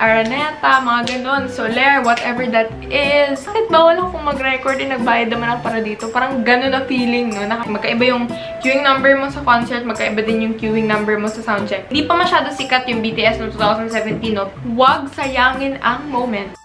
Araneta, mga ganun, Soler, whatever that is. Bakit bawal akong mag-record eh, nagbayad naman ako para dito? Parang ganun na feeling, no? Magkaiba yung queuing number mo sa concert, magkaiba din yung queuing number mo sa soundcheck. Hindi pa masyado sikat yung BTS noong 2017, no? Huwag sayangin ang moment.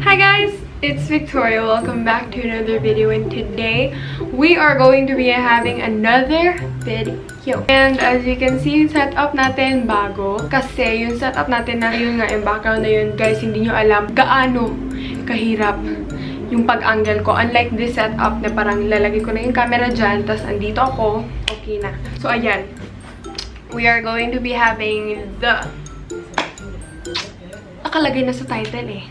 Hi guys! It's Victoria. Welcome back to another video and today we are going to be having another video. And as you can see, yung setup natin bago. Kasi yung setup natin na yun nga, yung background na yun, guys, hindi nyo alam gaano kahirap yung pag-angle ko. Unlike this setup na parang lalagay ko na yung camera dyan, tapos andito ako, okay na. So, ayan. We are going to be having the... Nakalagay na sa title eh.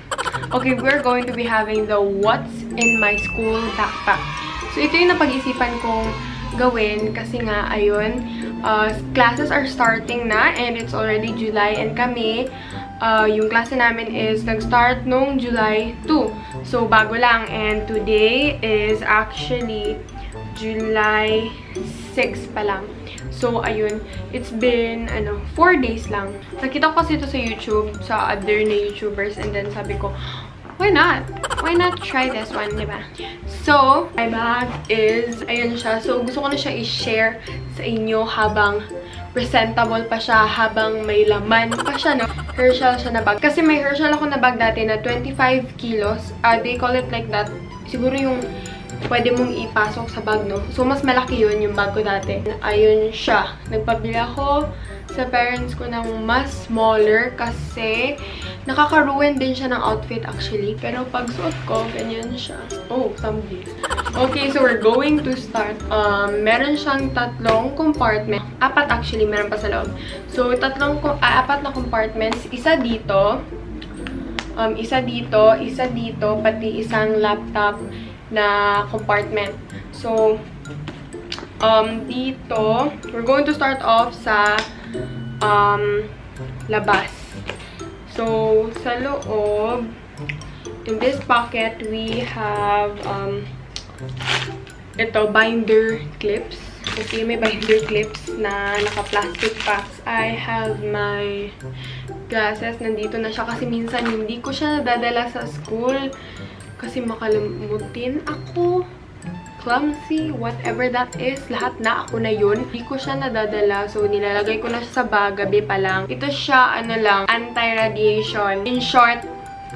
Okay, we're going to be having the What's in My School Backpack. So, ito yung napag-isipan kong gawin kasi nga, ayun, uh, classes are starting na and it's already July and kami, uh, yung klase namin is nag-start nung July 2. So, bago lang. And today is actually July 6 pa lang. So, ayun, it's been, ano, 4 days lang. Nakita ko kasi ito sa YouTube, sa other na YouTubers, and then sabi ko, why not? Why not try this one, di? So, my bag is, ayun siya. So, gusto ko na siya i-share sa inyo habang presentable pa siya, habang may laman pa siya, no? Herschel siya na bag. Kasi may Herschel ako na bag dati na 25 kilos. Uh, they call it like that. Siguro yung pwede mong ipasok sa bag, no? So, mas malaki yun yung bag ko dati. Ayun siya. Nagpabili ako sa parents ko ng mas smaller kasi nakaka-ruin din siya ng outfit actually. Pero pag suot ko, ganyan siya. Oh, somebody. Okay, so we're going to start. Um, meron siyang tatlong compartment. Apat actually, meron pa sa loob. So, tatlong, uh, apat na compartments. Isa dito. Um, isa dito, isa dito, pati isang laptop na compartment. So, um, dito, we're going to start off sa um, labas. So, sa loob, in this pocket, we have um, ito, binder clips. Okay, may binder clips na naka-plastic packs. I have my glasses. Nandito na siya kasi minsan hindi ko siya nadadala sa school kasi makalimutin ako clumsy, whatever that is, lahat na ako na yun. Hindi ko siya nadadala, so nilalagay ko na siya sa bag, gabi pa lang. Ito siya, ano lang, anti-radiation. In short,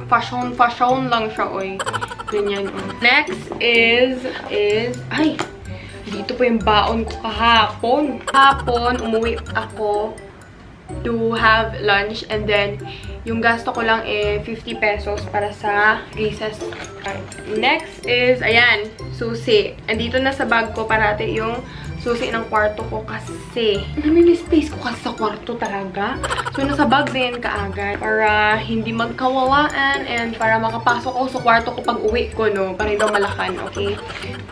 fashion, fashion lang siya, oy. Ganyan, oh. Next is, is, ay, dito po yung baon ko kahapon. Kahapon, umuwi ako to have lunch and then yung gasto ko lang eh 50 pesos para sa recess. Next is, ayan, susi. Andito na sa bag ko parati yung susi ng kwarto ko kasi may space ko kasi sa kwarto talaga. So, nasa bag din kaagad para hindi magkawalaan and para makapasok ako sa kwarto ko pag uwi ko, no? Para hindi malakan, okay?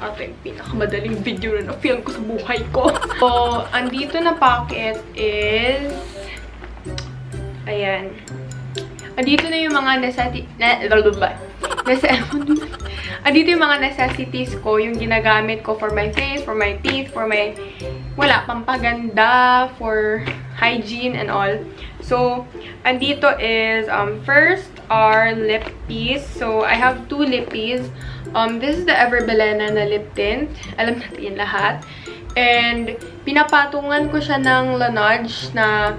Ito yung pinakamadaling video na na-film ko sa buhay ko. So, andito na pocket is Ayan. Andito na yung mga necessities, na, andito yung mga necessities ko, yung ginagamit ko for my face, for my teeth, for my, wala, pampaganda, for hygiene and all. So, andito is, um, first are lip piece. So, I have two lippies. Um, this is the Everbelena na lip tint. Alam natin lahat. And, pinapatungan ko siya ng Laneige na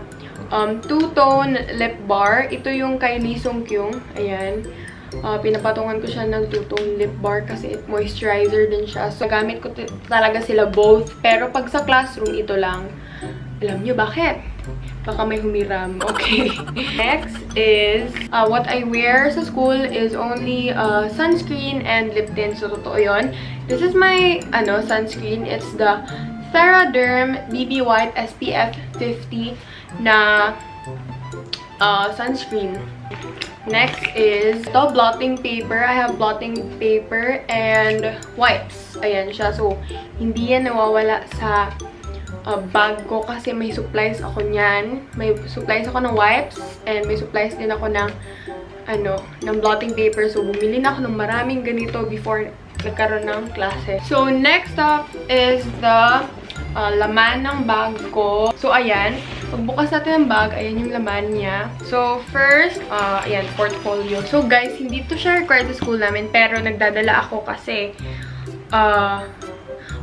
um, two-tone lip bar. Ito yung kay Lee Sung Kyung. Ayan. Uh, pinapatungan ko siya ng two-tone lip bar kasi moisturizer din siya. So, gamit ko talaga sila both. Pero pag sa classroom, ito lang. Alam nyo bakit? Baka may humiram. Okay. Next is, uh, what I wear sa school is only uh, sunscreen and lip tint. So, totoo yun. This is my, ano, sunscreen. It's the Theraderm BB White SPF 50 na uh, sunscreen. Next is ito, blotting paper. I have blotting paper and wipes. Ayan siya. So, hindi yan nawawala sa uh, bag ko kasi may supplies ako niyan. May supplies ako ng wipes and may supplies din ako ng ano, ng blotting paper. So, bumili na ako ng maraming ganito before nagkaroon ng klase. So, next up is the uh, laman ng bag ko. So, ayan. Pagbukas natin ng bag, ayan yung laman niya. So, first, uh, ayan, portfolio. So, guys, hindi to siya required sa school namin, pero nagdadala ako kasi, uh,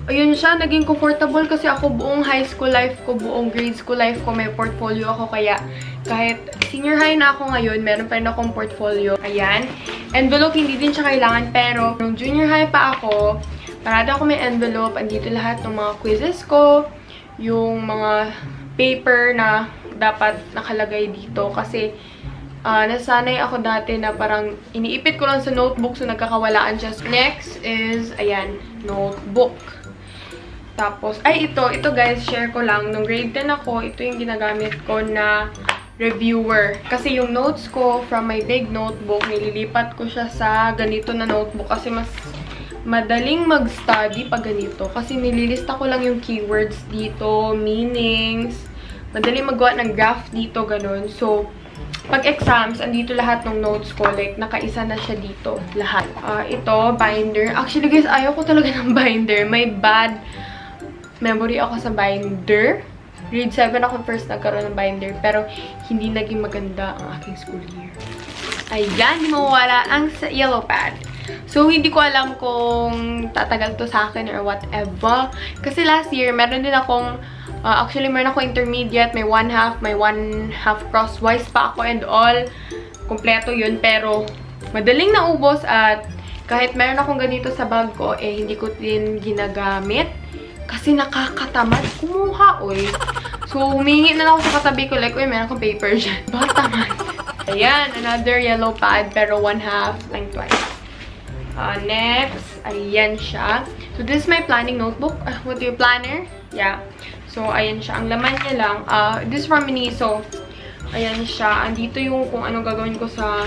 ayun siya, naging comfortable kasi ako buong high school life ko, buong grade school life ko, may portfolio ako. Kaya, kahit senior high na ako ngayon, meron pa rin akong portfolio. Ayan. Envelope, hindi din siya kailangan, pero nung junior high pa ako, parada ako may envelope. Andito lahat ng mga quizzes ko, yung mga paper na dapat nakalagay dito kasi uh, nasanay ako dati na parang iniipit ko lang sa notebook so nagkakawalaan siya. Next is, ayan, notebook. Tapos, ay ito, ito guys, share ko lang. Nung grade 10 ako, ito yung ginagamit ko na reviewer. Kasi yung notes ko from my big notebook, nililipat ko siya sa ganito na notebook kasi mas madaling mag-study pag ganito. Kasi nililista ko lang yung keywords dito, meanings. Madaling magawa ng graph dito, ganun. So, pag exams, andito lahat ng notes ko. Like, nakaisa na siya dito. Lahat. Uh, ito, binder. Actually, guys, ayaw ko talaga ng binder. May bad memory ako sa binder. Grade 7 ako first nagkaroon ng binder. Pero, hindi naging maganda ang aking school year. Ayan, mawala ang yellow pad. So, hindi ko alam kung tatagal to sa akin or whatever. Kasi last year, meron din akong, uh, actually, meron ako intermediate, may one half, may one half crosswise pa ako and all. Kompleto yun, pero madaling naubos at kahit meron akong ganito sa bag ko, eh, hindi ko din ginagamit. Kasi nakakatamad kumuha, oy. So, humingi na lang ako sa katabi ko, like, uy, meron akong paper dyan. Bakit tamad? Ayan, another yellow pad, pero one half, lengthwise. Uh, next, ayan siya. So, this is my planning notebook. Uh, what do you, planner? Yeah. So, ayan siya. Ang laman niya lang. Uh, this is from Miniso. Ayan siya. Andito yung kung ano gagawin ko sa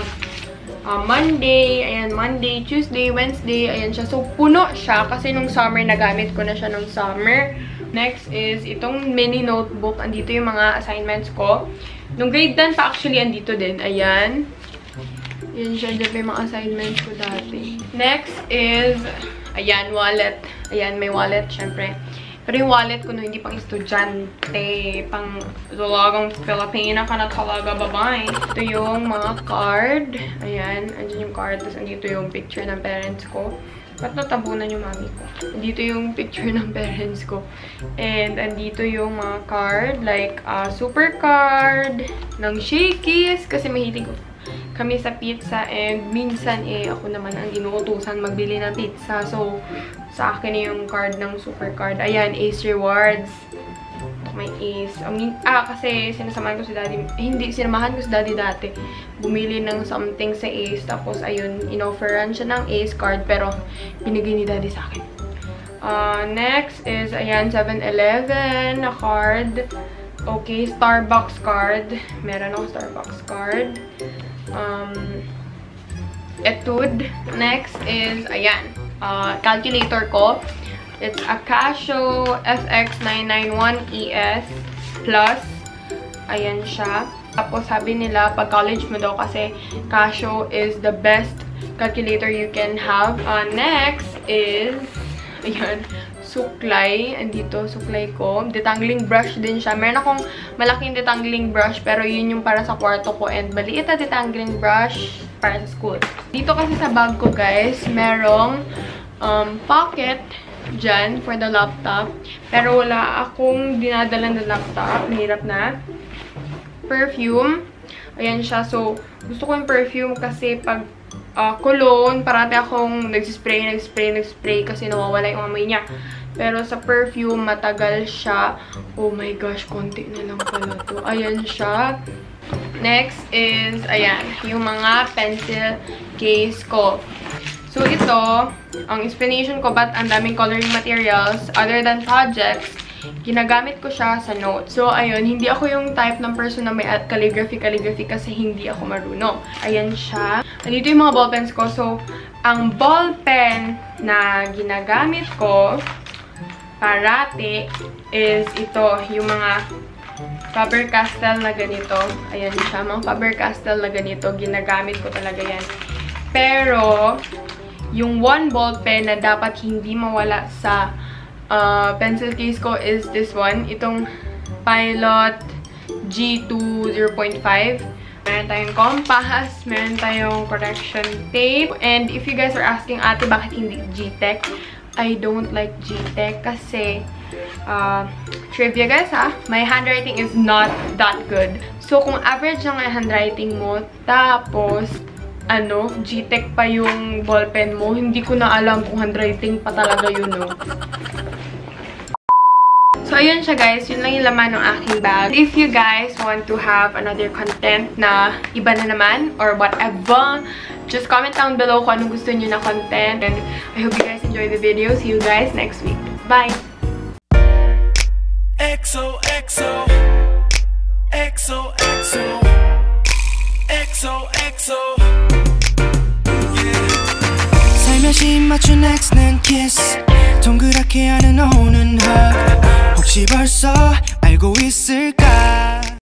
uh, Monday. Ayan, Monday, Tuesday, Wednesday. Ayan siya. So, puno siya kasi nung summer, nagamit ko na siya nung summer. Next is itong mini notebook. Andito yung mga assignments ko. Nung grade 10 pa actually, andito din. Ayan. Yan siya. Diyan may mga assignments ko dati. Next is, ayan, wallet. Ayan, may wallet, syempre. Pero yung wallet ko no, hindi pang estudyante, pang talagang Filipina ka na talaga, babae. Ito yung mga card. Ayan, andyan yung card. Tapos andito yung picture ng parents ko. Ba't natabunan yung mami ko? Andito yung picture ng parents ko. And andito yung mga card, like uh, super card, ng shakies, kasi mahilig kami sa pizza and minsan eh ako naman ang inuutusan magbili ng pizza. So, sa akin yung card ng super card. Ayan, Ace Rewards. May Ace. I mean, ah, kasi sinasamahan ko si daddy. Eh, hindi, sinamahan ko si daddy dati. Bumili ng something sa Ace. Tapos, ayun, inofferan siya ng Ace card. Pero, binigay ni daddy sa akin. Uh, next is, ayan, 7-Eleven na card. Okay, Starbucks card. Meron akong Starbucks card um, etude. Next is, ayan, uh, calculator ko. It's a Casio FX991ES Plus. Ayan siya. Tapos sabi nila, pag college mo daw kasi Casio is the best calculator you can have. Uh, next is, ayan, suklay. Andito, suklay ko. Detangling brush din siya. Meron akong malaking detangling brush, pero yun yung para sa kwarto ko. And maliit na detangling brush para sa school. Dito kasi sa bag ko, guys, merong um, pocket dyan for the laptop. Pero wala akong dinadala na laptop. Mahirap na. Perfume. Ayan siya. So, gusto ko yung perfume kasi pag uh, cologne, parati akong nagsispray, nagspray, nagspray kasi nawawala yung amoy niya. Pero sa perfume, matagal siya. Oh my gosh, konti na lang pala to. Ayan siya. Next is, ayan, yung mga pencil case ko. So, ito, ang explanation ko ba't ang daming coloring materials other than projects, ginagamit ko siya sa notes. So, ayun, hindi ako yung type ng person na may calligraphy, calligraphy kasi hindi ako marunong. Ayan siya. Nandito yung mga ballpens ko. So, ang ballpen na ginagamit ko, parati is ito, yung mga Faber-Castell na ganito. Ayan siya, mga Faber-Castell na ganito. Ginagamit ko talaga yan. Pero, yung one ball pen na dapat hindi mawala sa uh, pencil case ko is this one. Itong Pilot G2 0.5. Meron tayong compass, meron tayong correction tape. And if you guys are asking, ate, bakit hindi G-Tech? I don't like G-Tech kasi uh, trivia guys ha, my handwriting is not that good. So, kung average lang ang handwriting mo, tapos, ano, G-Tech pa yung ballpen mo, hindi ko na alam kung handwriting pa talaga yun, no. So, ayun siya guys. Yun lang yung laman ng aking bag. If you guys want to have another content na iba na naman or whatever, just comment down below kung anong gusto niyo na content. And I hope you guys enjoy the video. See you guys next week. Bye! XO, XO, XO, XO, XO, XO. 살며시 맞춘 X는 kiss 동그랗게 하는 오는 흙 혹시 벌써 알고 있을까?